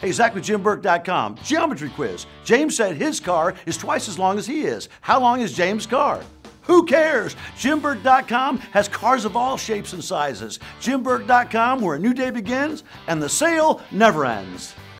Hey, Zack with JimBurke.com. Geometry quiz. James said his car is twice as long as he is. How long is James' car? Who cares? JimBurke.com has cars of all shapes and sizes. JimBurke.com, where a new day begins and the sale never ends.